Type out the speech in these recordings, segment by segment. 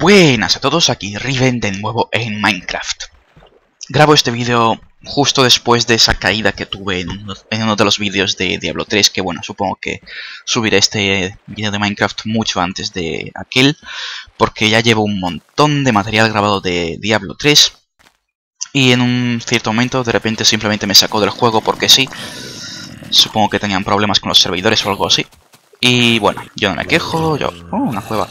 Buenas a todos, aquí Riven de nuevo en Minecraft. Grabo este vídeo justo después de esa caída que tuve en uno, de los vídeos de Diablo 3, que bueno, supongo que subiré este vídeo de Minecraft mucho antes de aquel, porque ya llevo un montón de material grabado de Diablo 3, y en un cierto momento de repente simplemente me sacó del juego porque sí, supongo que tenían problemas con los servidores o algo así. Y bueno, yo no me quejo, yo... Oh, una cueva.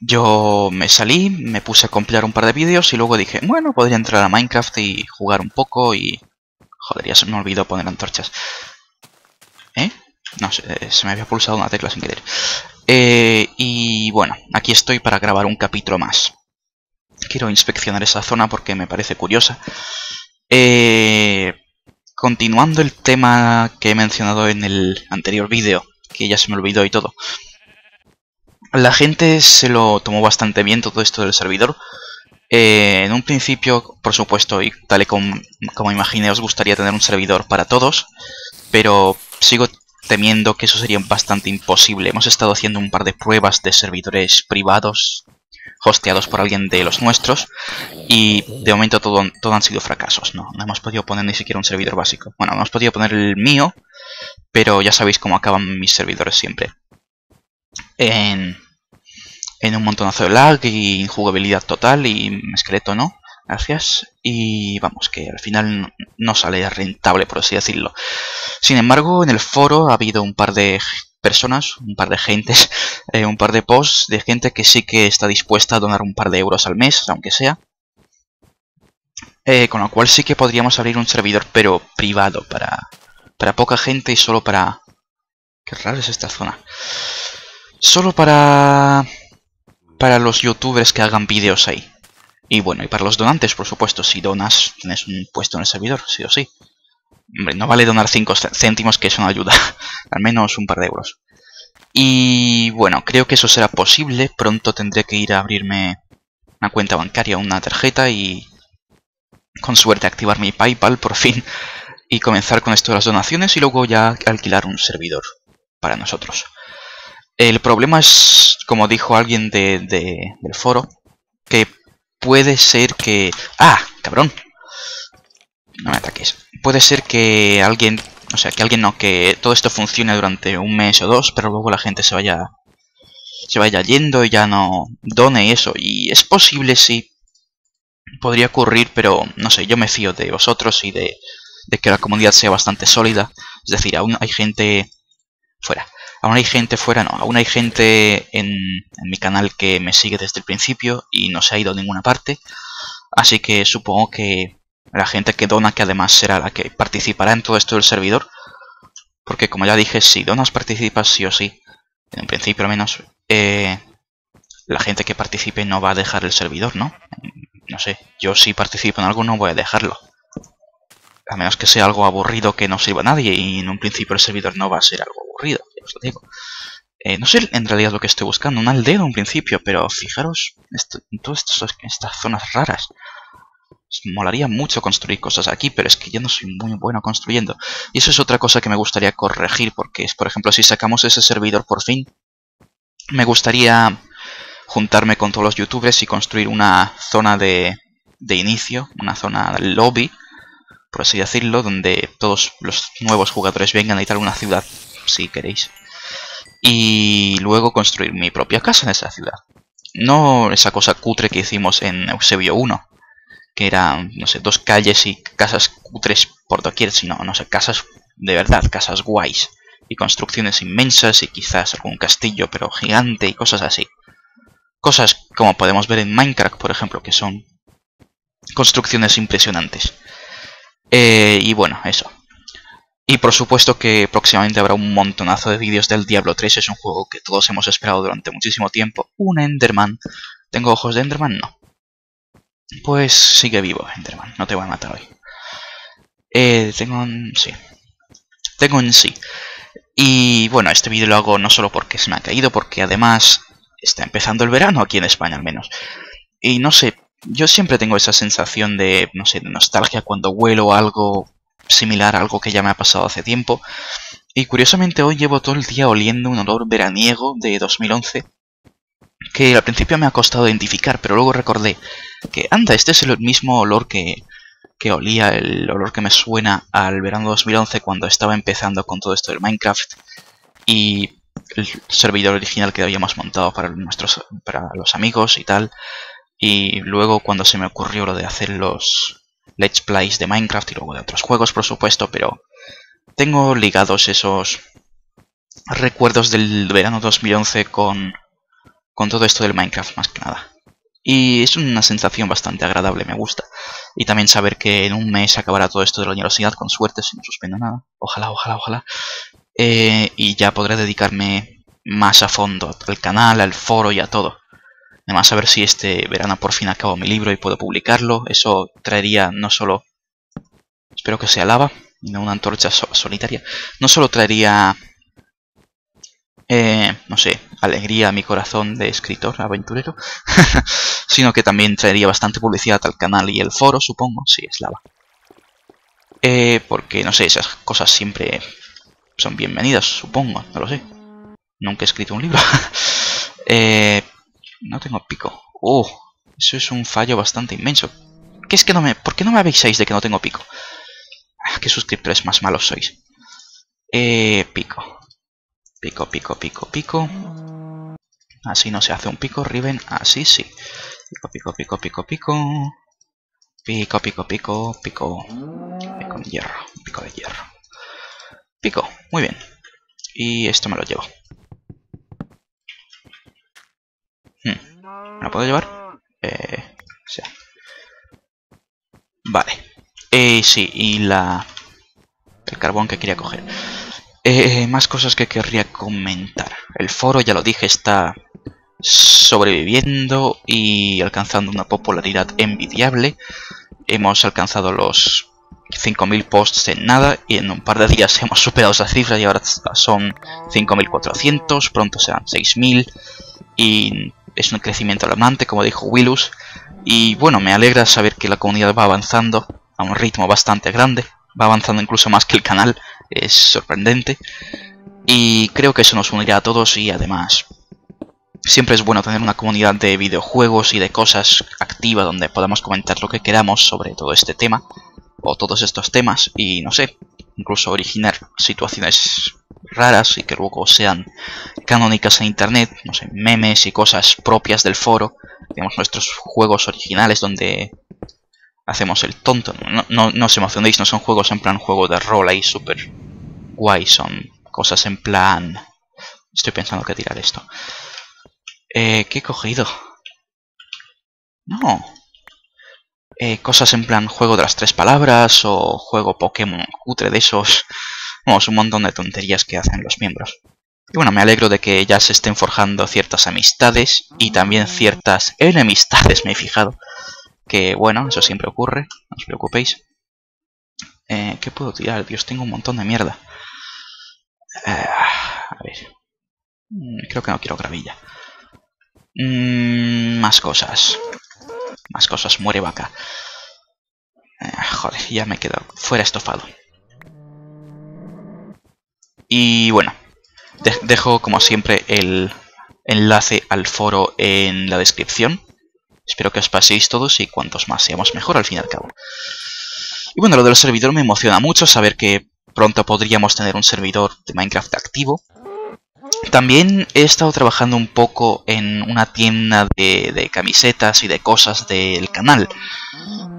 Yo me salí, me puse a compilar un par de vídeos y luego dije, bueno, podría entrar a Minecraft y jugar un poco y... Joder, ya se me olvidó poner antorchas. ¿Eh? No sé, eh, se me había pulsado una tecla sin querer. Eh, y bueno, aquí estoy para grabar un capítulo más. Quiero inspeccionar esa zona porque me parece curiosa. Eh, continuando el tema que he mencionado en el anterior vídeo, que ya se me olvidó y todo. La gente se lo tomó bastante bien todo esto del servidor. Eh, en un principio, por supuesto, y tal y como, como imaginé, os gustaría tener un servidor para todos, pero sigo temiendo que eso sería bastante imposible. Hemos estado haciendo un par de pruebas de servidores privados, hosteados por alguien de los nuestros, y de momento todo, todo han sido fracasos, ¿no? No hemos podido poner ni siquiera un servidor básico. Bueno, hemos podido poner el mío, pero ya sabéis cómo acaban mis servidores siempre. En, en un montonazo de lag y injugabilidad total y esqueleto no. Gracias. Y vamos, que al final no sale rentable, por así decirlo. Sin embargo, en el foro ha habido un par de personas, un par de gentes, eh, un par de posts de gente que sí que está dispuesta a donar un par de euros al mes, aunque sea. Eh, con lo cual sí que podríamos abrir un servidor, pero privado, para, para poca gente y solo para... Qué raro es esta zona. Solo para... Para los youtubers que hagan vídeos ahí. Y bueno, y para los donantes, por supuesto, si donas, tienes un puesto en el servidor, sí o sí. Hombre, no vale donar 5 céntimos, que eso no ayuda. Al menos un par de euros. Y bueno, creo que eso será posible. Pronto tendré que ir a abrirme una cuenta bancaria, una tarjeta y... Con suerte activar mi Paypal por fin y comenzar con esto de las donaciones y luego ya alquilar un servidor para nosotros. El problema es, como dijo alguien de, del foro, que puede ser que... ¡Ah! ¡Cabrón! No me ataques. Puede ser que alguien... O sea, que alguien no, que todo esto funcione durante un mes o dos, pero luego la gente se vaya... Se vaya yendo y ya no done eso. Y es posible, sí. Podría ocurrir, pero no sé, yo me fío de vosotros y de de que la comunidad sea bastante sólida. Es decir, aún hay gente fuera. Aún hay gente fuera, no. Aún hay gente en, mi canal que me sigue desde el principio y no se ha ido a ninguna parte. Así que supongo que la gente que dona, que además será la que participará en todo esto del servidor. Porque como ya dije, si donas participas sí o sí. En principio al menos. Eh, la gente que participe no va a dejar el servidor, ¿no? No sé, yo si participo en algo no voy a dejarlo a menos que sea algo aburrido que no sirva a nadie y en un principio el servidor no va a ser algo aburrido, ya os lo digo. Eh, no sé en realidad lo que estoy buscando, un aldeo en un principio, pero fijaros en todas estas zonas raras. Molaría mucho construir cosas aquí, pero es que yo no soy muy bueno construyendo. Y eso es otra cosa que me gustaría corregir, porque es, por ejemplo, si sacamos ese servidor por fin, me gustaría juntarme con todos los youtubers y construir una zona de, de inicio, una zona lobby, por así decirlo, donde todos los nuevos jugadores vengan a a una ciudad, si queréis. Y luego construir mi propia casa en esa ciudad. No esa cosa cutre que hicimos en Eusebio 1, que eran, no sé, dos calles y casas cutres por doquier, sino, no sé, casas de verdad, casas guays. Y construcciones inmensas y quizás algún castillo, pero gigante y cosas así. Cosas como podemos ver en Minecraft, por ejemplo, que son construcciones impresionantes. Eh, y bueno, eso. Y por supuesto que próximamente habrá un montonazo de vídeos del Diablo 3. Es un juego que todos hemos esperado durante muchísimo tiempo. Un Enderman. ¿Tengo ojos de Enderman? No. Pues sigue vivo, Enderman. No te voy a matar hoy. Eh, tengo un... sí. Tengo un sí. Y bueno, este vídeo lo hago no solo porque se me ha caído, porque además está empezando el verano aquí en España al menos. Y no sé, yo siempre tengo esa sensación de, no sé, de nostalgia cuando huelo algo similar a algo que ya me ha pasado hace tiempo. Y curiosamente hoy llevo todo el día oliendo un olor veraniego de 2011. Que al principio me ha costado identificar, pero luego recordé que, anda, este es el mismo olor que, que olía, el olor que me suena al verano 2011 cuando estaba empezando con todo esto del Minecraft y el servidor original que habíamos montado para, nuestros, para los amigos y tal. Y luego cuando se me ocurrió lo de hacer los Let's Plays de Minecraft y luego de otros juegos, por supuesto, pero tengo ligados esos recuerdos del verano 2011 con, con todo esto del Minecraft más que nada. Y es una sensación bastante agradable, me gusta. Y también saber que en un mes acabará todo esto de la universidad con suerte, si no suspendo nada. Ojalá, ojalá, ojalá. Eh, y ya podré dedicarme más a fondo al canal, al foro y a todo. Además, a ver si este verano por fin acabo mi libro y puedo publicarlo. Eso traería no solo... Espero que sea lava, y no una antorcha solitaria. No solo traería eh, no sé, alegría a mi corazón de escritor, aventurero, sino que también traería bastante publicidad al canal y el foro, supongo, si es lava. Eh, porque, no sé, esas cosas siempre son bienvenidas, supongo, no lo sé. Nunca he escrito un libro. eh, no tengo pico. Uh, eso es un fallo bastante inmenso. ¿Qué es que no me, ¿Por qué no me avisáis de que no tengo pico? Ah, ¿Qué suscriptores más malos sois? Eh, pico. Pico, pico, pico, pico. Así no se hace un pico, Riven. Así sí. Pico, pico, pico, pico, pico. Pico, pico, pico, pico. Pico de hierro. Pico de hierro. Pico. Muy bien. Y esto me lo llevo. Hmm. ¿Me lo puedo llevar? Eh. Vale. Eh, sí, y la... El carbón que quería coger. Eh, más cosas que querría comentar. El foro, ya lo dije, está sobreviviendo y alcanzando una popularidad envidiable. Hemos alcanzado los 5.000 posts en nada y en un par de días hemos superado esa cifra y ahora son 5.400, pronto serán 6.000 y es un crecimiento alarmante, como dijo Willus. Y bueno, me alegra saber que la comunidad va avanzando a un ritmo bastante grande, va avanzando incluso más que el canal es sorprendente. Y creo que eso nos unirá a todos y además siempre es bueno tener una comunidad de videojuegos y de cosas activa donde podamos comentar lo que queramos sobre todo este tema o todos estos temas y no sé, incluso originar situaciones raras y que luego sean canónicas en internet, no sé, memes y cosas propias del foro, tenemos nuestros juegos originales donde hacemos el tonto. No, no, os emocionéis, no son juegos en plan juego de rol ahí súper guay, son cosas en plan... Estoy pensando que tirar esto. Eh, ¿Qué he cogido? No. Eh, cosas en plan juego de las tres palabras o juego Pokémon cutre de esos. Vamos, un montón de tonterías que hacen los miembros. Y bueno, me alegro de que ya se estén forjando ciertas amistades y también ciertas enemistades, me he fijado. Que bueno, eso siempre ocurre, no os preocupéis. Eh, ¿Qué puedo tirar? Dios, tengo un montón de mierda. Eh, a ver. Mm, creo que no quiero gravilla. Mm, más cosas. Más cosas. Muere vaca. Eh, joder, ya me he quedado fuera estofado. Y bueno, dejo como siempre el enlace al foro en la descripción. Espero que os paséis todos y cuantos más seamos mejor al fin y al cabo. Y bueno, lo del servidor me emociona mucho saber que pronto podríamos tener un servidor de Minecraft activo. También he estado trabajando un poco en una tienda de, camisetas y de cosas del canal.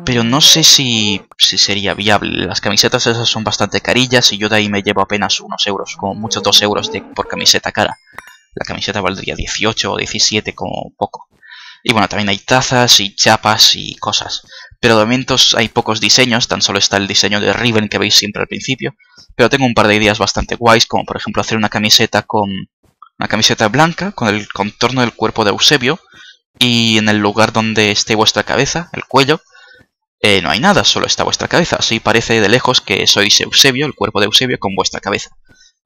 Pero no sé si, si, sería viable. Las camisetas esas son bastante carillas y yo de ahí me llevo apenas unos euros, como mucho dos euros de, por camiseta cara. La camiseta valdría 18 o 17 como poco. Y bueno, también hay tazas y chapas y cosas. Pero de momentos hay pocos diseños, tan solo está el diseño de Riven que veis siempre al principio. Pero tengo un par de ideas bastante guays, como por ejemplo hacer una camiseta con una camiseta blanca con el contorno del cuerpo de Eusebio y en el lugar donde esté vuestra cabeza, el cuello, eh, no hay nada, solo está vuestra cabeza. Así parece de lejos que sois Eusebio, el cuerpo de Eusebio, con vuestra cabeza.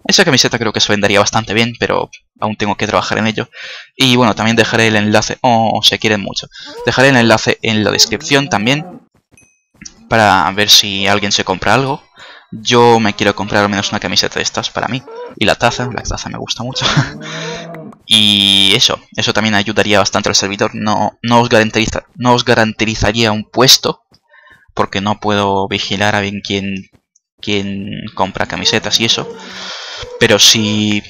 Esa camiseta creo que se vendería bastante bien, pero aún tengo que trabajar en ello. Y bueno, también dejaré el enlace, oh, se quieren mucho. Dejaré el enlace en la descripción también, para ver si alguien se compra algo. Yo me quiero comprar al menos una camiseta de estas para mí. Y la taza, la taza me gusta mucho. Y eso, eso también ayudaría bastante al servidor. No, no, os, garantiza, no os garantizaría un puesto, porque no puedo vigilar a bien quién, quién compra camisetas y eso. Pero sí,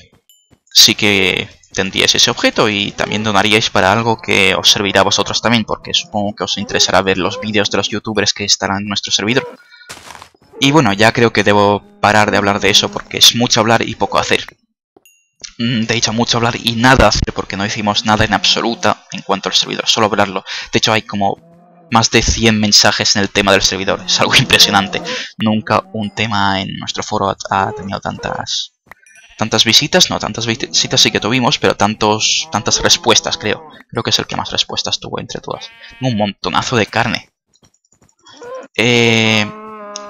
sí que tendríais ese objeto y también donaríais para algo que os servirá a vosotros también, porque supongo que os interesará ver los vídeos de los youtubers que estarán en nuestro servidor. Y bueno, ya creo que debo parar de hablar de eso porque es mucho hablar y poco hacer. Mm, de hecho, mucho hablar y nada hacer porque no hicimos nada en absoluta en cuanto al servidor, solo hablarlo. De hecho, hay como más de 100 mensajes en el tema del servidor, es algo impresionante. Nunca un tema en nuestro foro ha tenido tantas tantas visitas, no, tantas visitas sí que tuvimos, pero tantos, tantas respuestas, creo. Creo que es el que más respuestas tuvo entre todas. un montonazo de carne. Eh,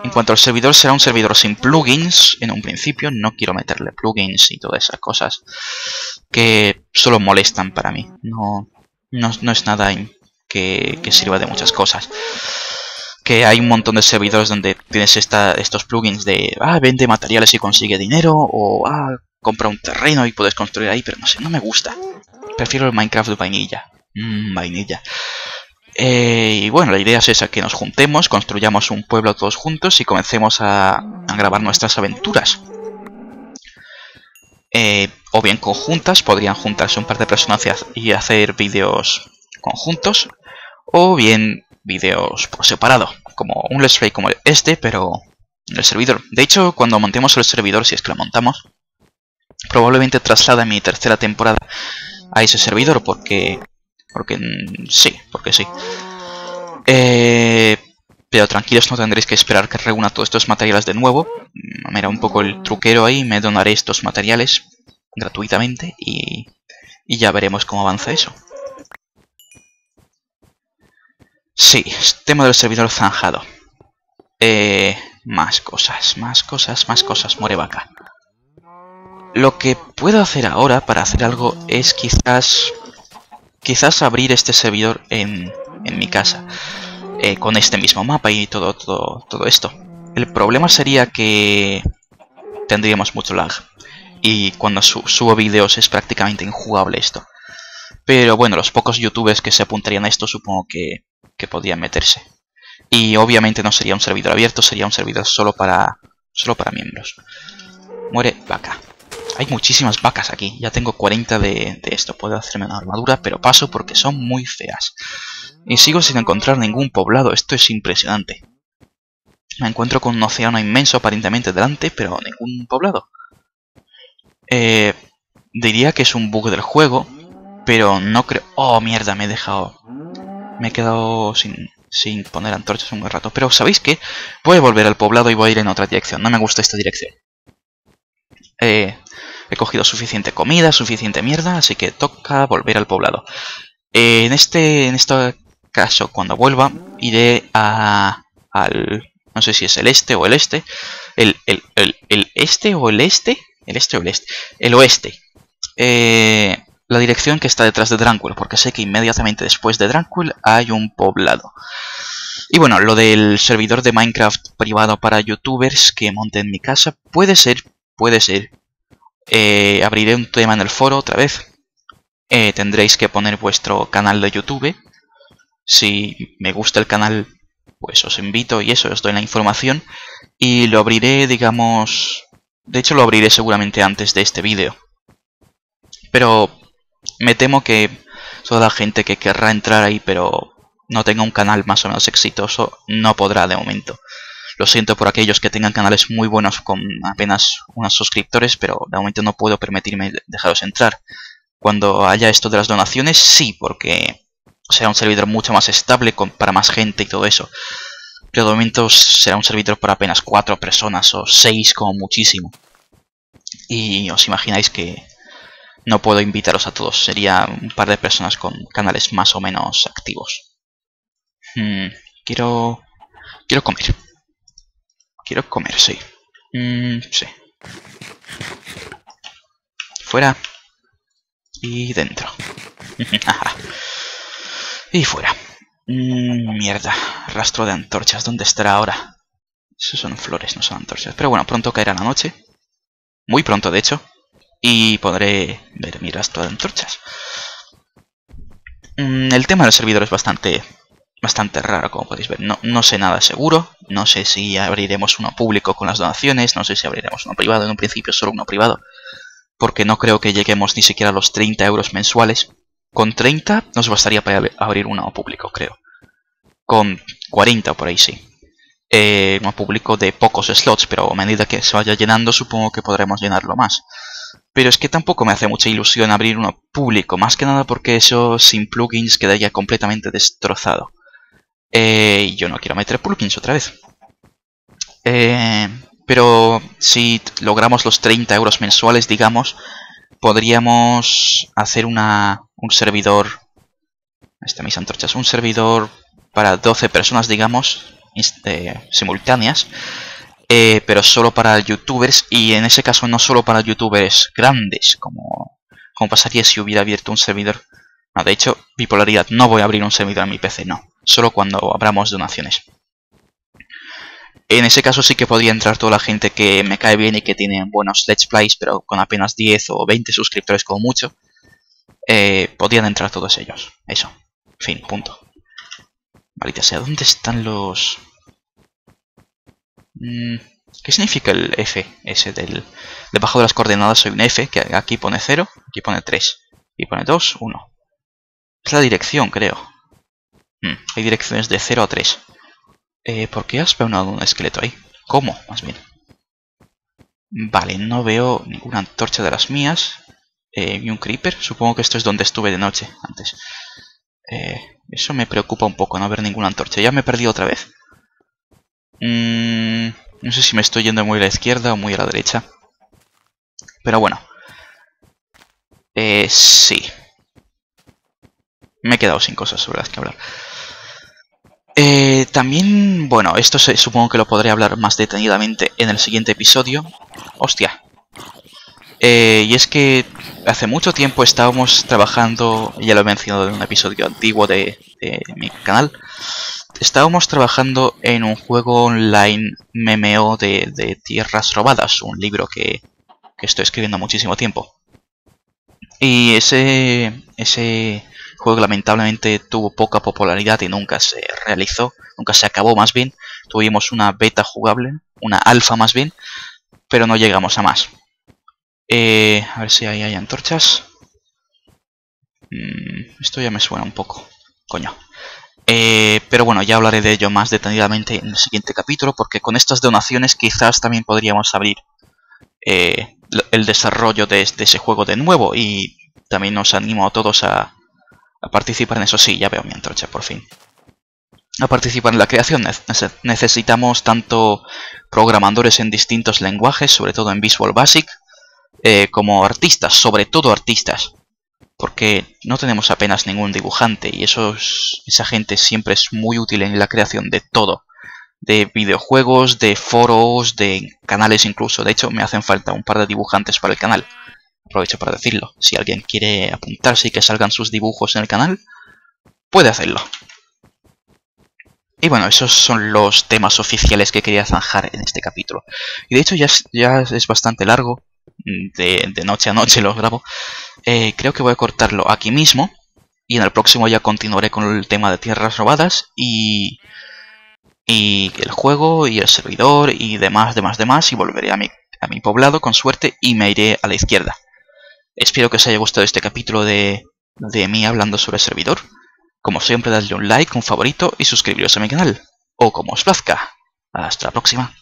en cuanto al servidor, será un servidor sin plugins en un principio. No quiero meterle plugins y todas esas cosas que solo molestan para mí. No, no, es nada que, que sirva de muchas cosas que hay un montón de servidores donde tienes esta, estos plugins de, ah, vende materiales y consigue dinero, o, ah, compra un terreno y puedes construir ahí, pero no sé, no me gusta. Prefiero el Minecraft vainilla. Mmm, vainilla. Eh, y bueno, la idea es esa, que nos juntemos, construyamos un pueblo todos juntos y comencemos a, a grabar nuestras aventuras. Eh, o bien conjuntas, podrían juntarse un par de personas y hacer vídeos conjuntos, o bien vídeos por separado, como un Let's Play como este, pero en el servidor. De hecho, cuando montemos el servidor, si es que lo montamos, probablemente traslade mi tercera temporada a ese servidor, porque... Porque sí, porque sí. Eh, pero tranquilos, no tendréis que esperar que reúna todos estos materiales de nuevo. Mira un poco el truquero ahí, me donaré estos materiales gratuitamente y, y ya veremos cómo avanza eso. Sí, tema del servidor zanjado. Eh, más cosas, más cosas, más cosas, muere vaca. Lo que puedo hacer ahora para hacer algo es quizás... Quizás abrir este servidor en, en mi casa. Eh, con este mismo mapa y todo, todo, todo esto. El problema sería que tendríamos mucho lag. Y cuando subo vídeos es prácticamente injugable esto. Pero bueno, los pocos youtubers que se apuntarían a esto supongo que que podían meterse. Y obviamente no sería un servidor abierto, sería un servidor solo para, solo para miembros. Muere vaca. Hay muchísimas vacas aquí. Ya tengo 40 de, de esto. Puedo hacerme una armadura, pero paso porque son muy feas. Y sigo sin encontrar ningún poblado. Esto es impresionante. Me encuentro con un océano inmenso aparentemente delante, pero ningún poblado. Eh, diría que es un bug del juego, pero no creo... Oh, mierda, me he dejado me he quedado sin, sin poner antorchas un buen rato. Pero ¿sabéis qué? Voy a volver al poblado y voy a ir en otra dirección. No me gusta esta dirección. Eh, he cogido suficiente comida, suficiente mierda, así que toca volver al poblado. Eh, en, este, en este caso, cuando vuelva, iré a, al... No sé si es el este o el este. El, el, el, este o el este. El este o el este. El oeste. Eh, la dirección que está detrás de Dranquil, porque sé que inmediatamente después de Dranquil hay un poblado. Y bueno, lo del servidor de Minecraft privado para youtubers que monte en mi casa, puede ser, puede ser. Eh, abriré un tema en el foro otra vez. Eh, tendréis que poner vuestro canal de YouTube. Si me gusta el canal, pues os invito y eso, os doy la información. Y lo abriré, digamos... De hecho lo abriré seguramente antes de este vídeo. Pero me temo que toda la gente que querrá entrar ahí pero no tenga un canal más o menos exitoso no podrá de momento. Lo siento por aquellos que tengan canales muy buenos con apenas unos suscriptores, pero de momento no puedo permitirme dejaros entrar. Cuando haya esto de las donaciones, sí, porque será un servidor mucho más estable para más gente y todo eso. Pero de momento será un servidor para apenas cuatro personas o seis como muchísimo. Y os imagináis que no puedo invitaros a todos, sería un par de personas con canales más o menos activos. Hmm, quiero... Quiero comer. Quiero comer, sí. Hmm, sí. Fuera. Y dentro. y fuera. Hmm, mierda. Rastro de antorchas. ¿Dónde estará ahora? Eso son flores, no son antorchas. Pero bueno, pronto caerá la noche. Muy pronto, de hecho. Y podré ver mi rastro de antorchas. Mm, el tema del servidor es bastante bastante raro, como podéis ver. No, no sé nada seguro, no sé si abriremos uno público con las donaciones, no sé si abriremos uno privado, en un principio solo uno privado, porque no creo que lleguemos ni siquiera a los 30 euros mensuales. Con 30 nos bastaría para abrir uno público, creo. Con 40 por ahí sí. Eh, uno público de pocos slots, pero a medida que se vaya llenando supongo que podremos llenarlo más. Pero es que tampoco me hace mucha ilusión abrir uno público, más que nada porque eso sin plugins quedaría completamente destrozado. Eh, yo no quiero meter plugins otra vez. Eh, pero si logramos los 30 euros mensuales, digamos, podríamos hacer una, un servidor... Este, mis antorchas. Un servidor para 12 personas, digamos, eh, simultáneas. Eh, pero solo para youtubers y en ese caso no solo para youtubers grandes, como, pasaría si hubiera abierto un servidor. No, de hecho, bipolaridad, no voy a abrir un servidor en mi PC, no solo cuando abramos donaciones. En ese caso sí que podría entrar toda la gente que me cae bien y que tiene buenos Let's Plays, pero con apenas 10 o 20 suscriptores como mucho. Eh, podrían entrar todos ellos. Eso. Fin, punto. Maldita sea, ¿dónde están los...? Mm, ¿Qué significa el F ese del... Debajo de las coordenadas soy un F, que aquí pone 0, aquí pone 3. Y pone 2, 1. Es la dirección, creo. Hmm, hay direcciones de 0 a 3. Eh, ¿Por qué has spawnado un esqueleto ahí? ¿Cómo? Más bien. Vale, no veo ninguna antorcha de las mías. Eh, un creeper. Supongo que esto es donde estuve de noche antes. Eh, eso me preocupa un poco, no ver ninguna antorcha. Ya me he perdido otra vez. Mm, no sé si me estoy yendo muy a la izquierda o muy a la derecha. Pero bueno. Eh, sí. Me he quedado sin cosas sobre las que hablar. Eh, también, bueno, esto se, supongo que lo podré hablar más detenidamente en el siguiente episodio. Hostia. Eh, y es que hace mucho tiempo estábamos trabajando, ya lo he mencionado en un episodio antiguo de, mi canal, estábamos trabajando en un juego online MMO de, Tierras Robadas, un libro que, que estoy escribiendo muchísimo tiempo. Y ese, ese juego lamentablemente tuvo poca popularidad y nunca se realizó, nunca se acabó más bien. Tuvimos una beta jugable, una alfa más bien, pero no llegamos a más. Eh, a ver si ahí hay antorchas. Mm, esto ya me suena un poco. Coño. Eh, pero bueno, ya hablaré de ello más detenidamente en el siguiente capítulo, porque con estas donaciones quizás también podríamos abrir eh, el desarrollo de, ese juego de nuevo y también os animo a todos a, a participar en eso. Sí, ya veo mi antorcha, por fin. A participar en la creación necesitamos tanto programadores en distintos lenguajes, sobre todo en Visual Basic, eh, como artistas, sobre todo artistas. Porque no tenemos apenas ningún dibujante y eso esa gente siempre es muy útil en la creación de todo. De videojuegos, de foros, de canales incluso. De hecho, me hacen falta un par de dibujantes para el canal aprovecho para decirlo. Si alguien quiere apuntarse y que salgan sus dibujos en el canal, puede hacerlo. Y bueno, esos son los temas oficiales que quería zanjar en este capítulo. Y de hecho ya es, ya es bastante largo, de, noche a noche lo grabo. Eh, creo que voy a cortarlo aquí mismo. Y en el próximo ya continuaré con el tema de tierras robadas y, y el juego y el servidor y demás, demás, demás. Y volveré a mi, a mi poblado con suerte y me iré a la izquierda. Espero que os haya gustado este capítulo de, de mí hablando sobre el servidor. Como siempre, dadle un like, un favorito y suscribiros a mi canal. O como os plazca. Hasta la próxima.